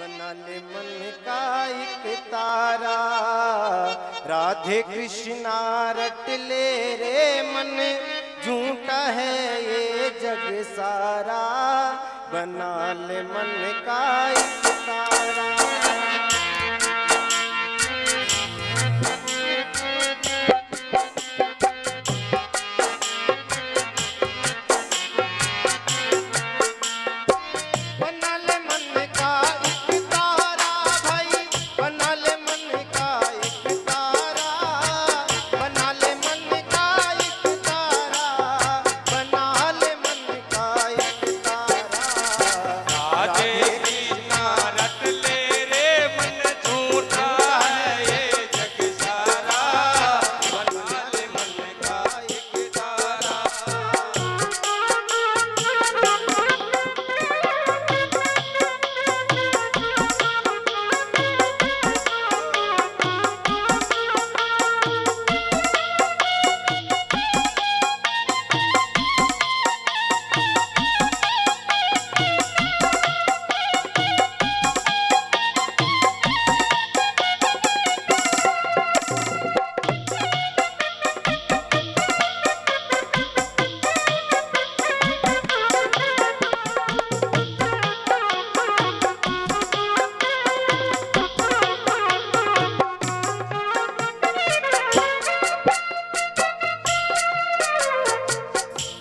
बना ले मन का एक तारा। राधे कृष्णा, रट ले रे मन, झूठा है ये जग सारा। बना ले मन का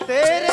Tere.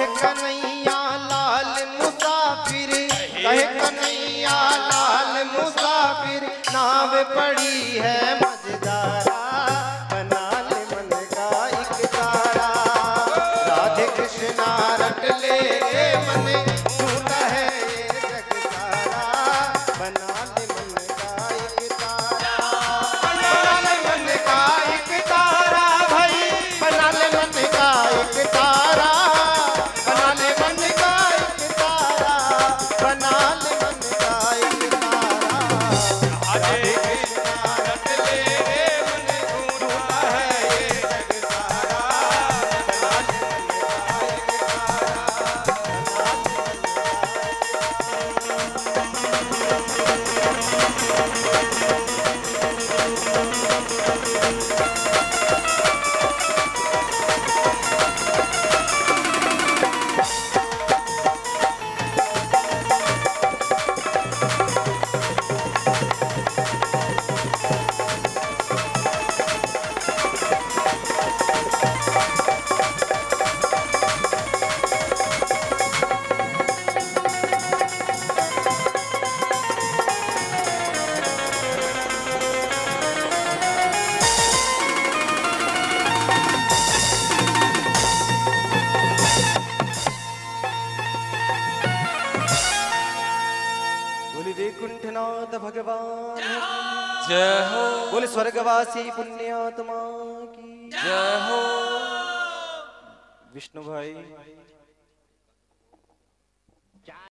कहे कन्हैया लाल मुसाफिर कहे कन्हैया लाल मुसाफिर नाव पड़ी है विश्वनाथ भगवान। जय हो बोले स्वर्गवासी पुण्यात्मा की। जय हो विष्णु भाई